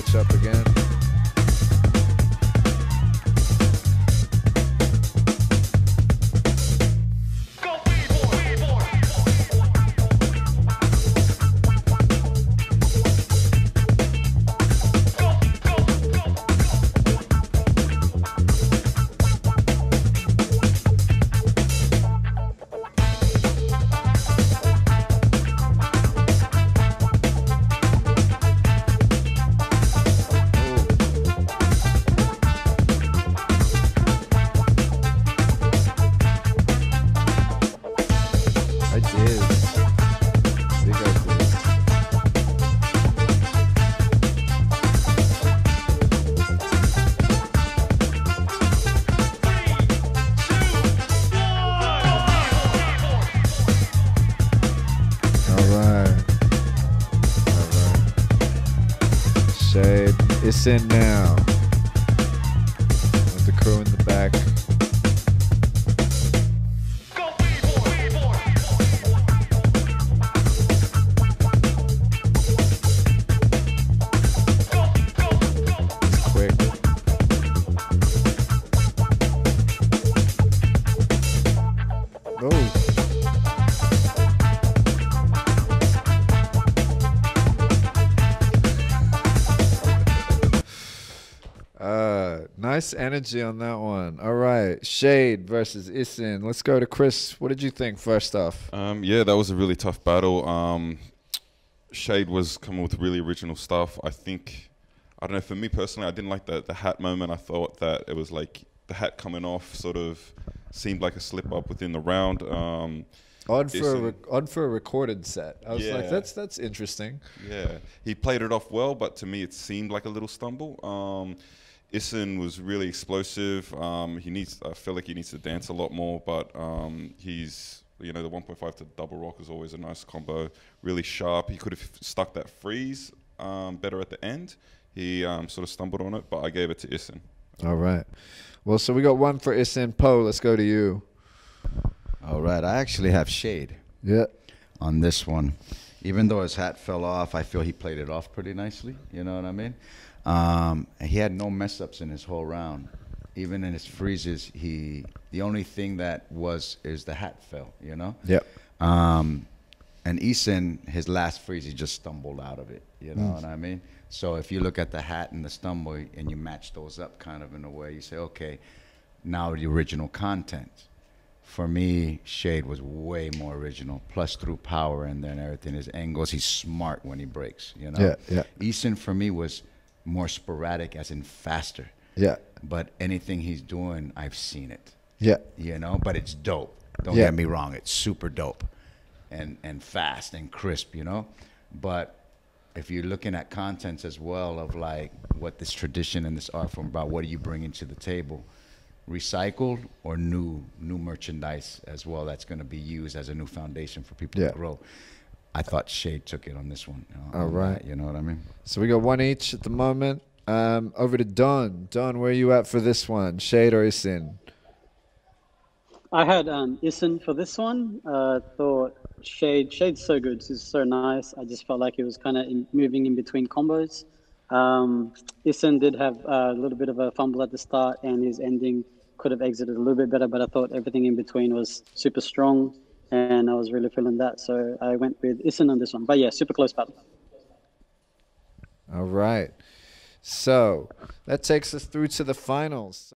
switch up again. It's in now. Nice energy on that one. All right, Shade versus Issin. Let's go to Chris. What did you think first off? Um, yeah, that was a really tough battle. Um, Shade was coming with really original stuff. I think, I don't know, for me personally, I didn't like the, the hat moment. I thought that it was like the hat coming off sort of seemed like a slip up within the round. Um, Odd for a odd for a recorded set. I was like, that's that's interesting. Yeah, he played it off well, but to me it seemed like a little stumble. Um, Issin was really explosive. Um, he needs, I feel like he needs to dance a lot more, but um, he's, you know, the 1.5 to double rock is always a nice combo. Really sharp. He could have stuck that freeze um, better at the end. He um, sort of stumbled on it, but I gave it to Issin. All right. Well, so we got one for Issin. Poe, let's go to you. All right, I actually have shade Yeah. on this one. Even though his hat fell off, I feel he played it off pretty nicely. You know what I mean? Um, he had no mess ups in his whole round. Even in his freezes, he the only thing that was is the hat fell. You know. Yep. Um, and Issin, his last freeze, he just stumbled out of it. You know what I mean? So if you look at the hat and the stumble and you match those up kind of in a way, you say, okay, now the original content. For me, Shade was way more original, plus through power and then everything. His angles, he's smart when he breaks, you know? Yeah, yeah. Issin, for me, was more sporadic, as in faster. Yeah. But anything he's doing, I've seen it Yeah. you know but it's dope don't Yeah. get me wrong it's super dope and and fast and crisp you know but if you're looking at contents as well of like what this tradition and this art form about what are you bringing to the table recycled or new new merchandise as well that's going to be used as a new foundation for people Yeah. to grow i thought shade took it on this one you know, All on right. that, you know what i mean So we got one each at the moment. Um, over to Don. Don, where are you at for this one? Shade or Issin? I had um, Issin for this one. Uh, thought Shade Shade's so good. He's so nice. I just felt like it was kind of moving in between combos. Um, Issin did have a little bit of a fumble at the start, and his ending could have exited a little bit better. But I thought everything in between was super strong, and I was really feeling that. So I went with Issin on this one. But yeah, super close battle. All right. So that takes us through to the finals.